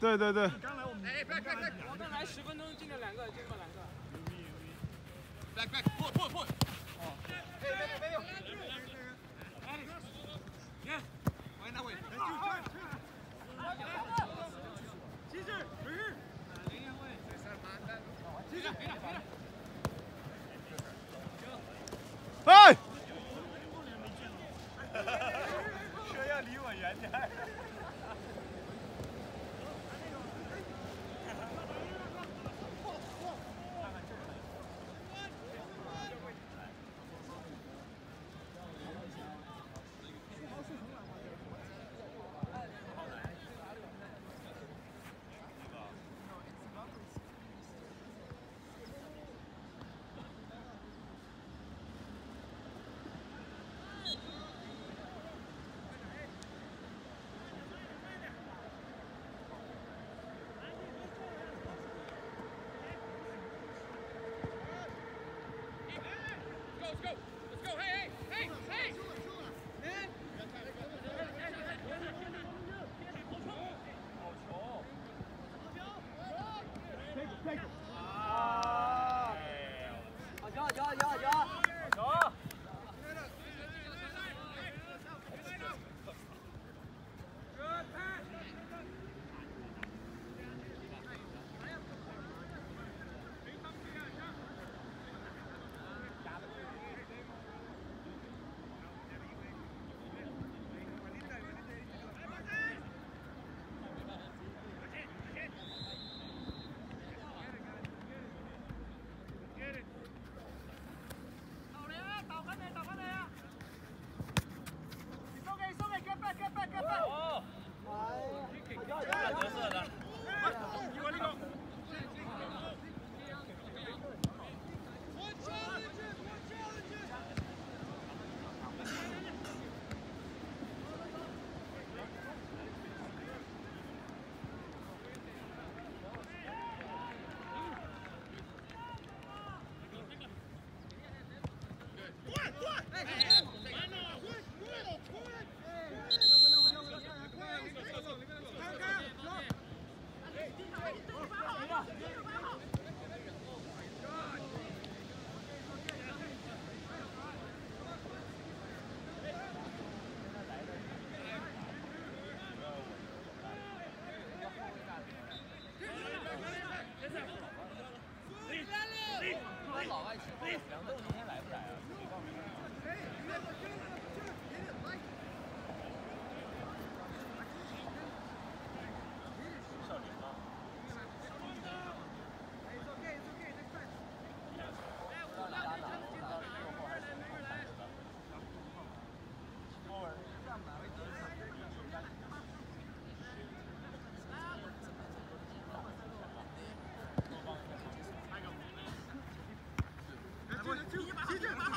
对对对。刚来我们，我刚来十分钟进了两个，进了两个。Back back pull pull pull。哦，没有没有没有。Yeah，往那位。继续，继续。继续，给他，take it. 梁栋，今天来不来啊？报名。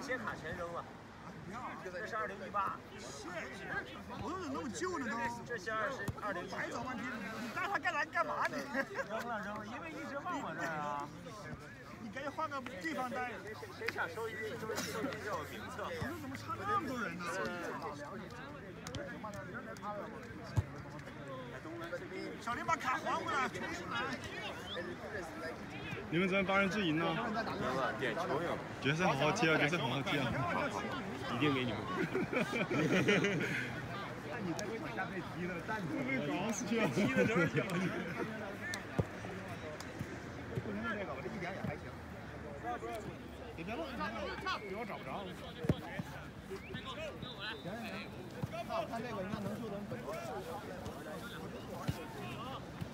那些卡钱扔了。这是二零一八。我说怎么那么旧呢都？这些二是二零白找半天，你带它干来干嘛你？扔了扔了，因为一直放我这儿啊。你赶紧换个地方待。谁谁想收一收收一这种名册？我说怎么差那么多人呢？小林把卡还回来。你们昨天八人制赢了。赢了，点球赢。决赛好好踢啊！决赛好好踢啊！好好，一定给你们。看你在底下被踢了，站着。被搞死去了。踢的都是脚。不能那个，我这一点也还行。别别乱，别我找不着。行行行，那我看这个应该能救咱本。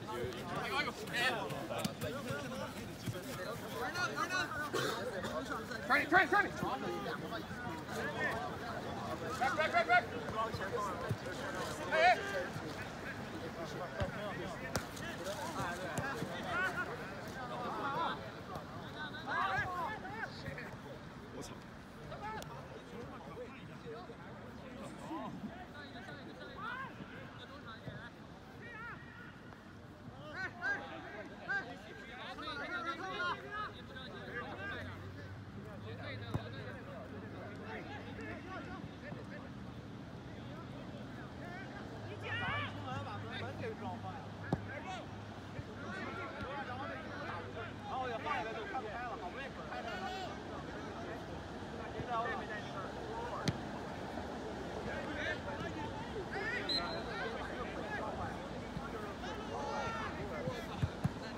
哎呦哎呦 Turn it, turn it, turn it! Back, back, back, back! Hey, hey!